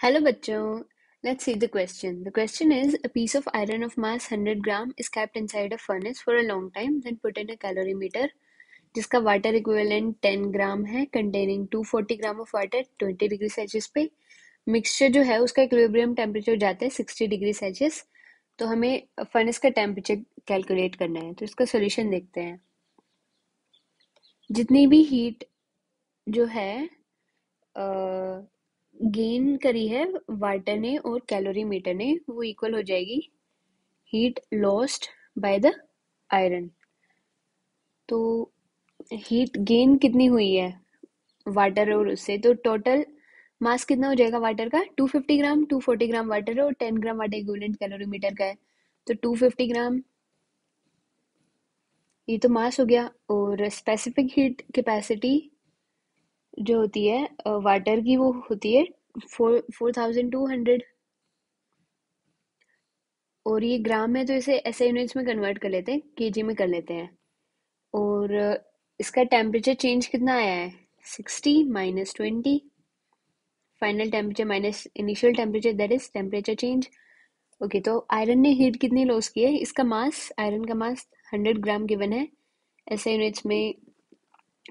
Hello, बच्चों। Let's see the question. The question is, a piece of iron of mass 100 gram, is kept inside a furnace for a long time, then put in a calorimeter जिसका water equivalent 10 gram है containing 240 gram of water 20 degree Celsius पे। Mixture जो है, उसका equilibrium temperature जाता है 60 degree Celsius तो हमें फर्नेस का टेम्परेचर कैलकुलेट करना है तो इसका सोल्यूशन देखते हैं। जितनी भी हीट जो है गेन करी है वाटर ने और कैलोरी मीटर ने वो इक्वल हो जाएगी heat lost by the iron तो हीट गेन कितनी हुई है? वाटर और उससे तो टोटल मास कितना हो जाएगा वाटर का? 250 ग्राम 240 ग्राम वाटर और 10 ग्राम वाटर इक्विवेलेंट कैलोरीमीटर का है। तो 250 ग्राम ये तो मास हो गया और स्पेसिफिक हीट कैपेसिटी जो होती है वाटर की वो होती है four four thousand two hundred और ये ग्राम है तो इसे ऐसे यूनिट्स में कन्वर्ट कर लेते हैं केजी में कर लेते हैं। और इसका टेम्परेचर चेंज कितना आया है? Sixty minus twenty final temperature minus initial temperature that is temperature change okay तो आयरन ने हीट कितनी लॉस की है? इसका मास आयरन का मास हंड्रेड ग्राम गिवन है। ऐसे यूनिट्स में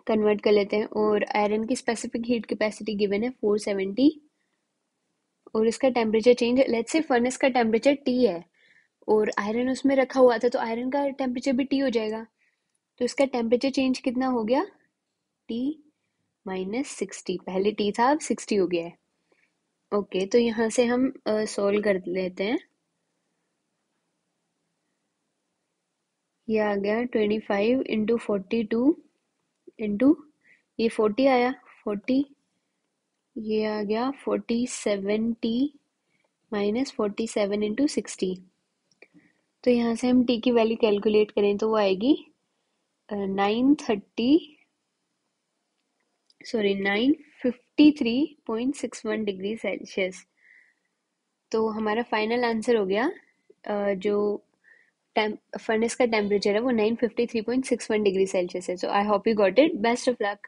कन्वर्ट कर लेते हैं। और आयरन की स्पेसिफिक हीट कैपेसिटी गिवन है फोर सेवेंटी और इसका temperature change let's say furnace का टेम्परेचर टी है और आयरन उसमें रखा हुआ था तो आयरन का टेम्परेचर भी टी हो जाएगा। तो इसका टेम्परेचर चेंज कितना हो गया? टी माइनस सिक्सटी पहले टी था अब सिक्सटी हो गया है। ओके okay, तो यहाँ से हम सॉल्व कर लेते हैं। ये आ गया twenty five into forty two into ये फोर्टी आया। फोर्टी ये आ गया forty seven T minus forty seven into sixty तो यहाँ से हम टी की वैल्यू कैलकुलेट करें तो वो आएगी nine thirty sorry nine fifty three point six one degree Celsius तो हमारा फाइनल आंसर हो गया जो फर्नेस का टेम्परेचर है वो nine fifty three point six one degree Celsius है. So I hope you got it best of luck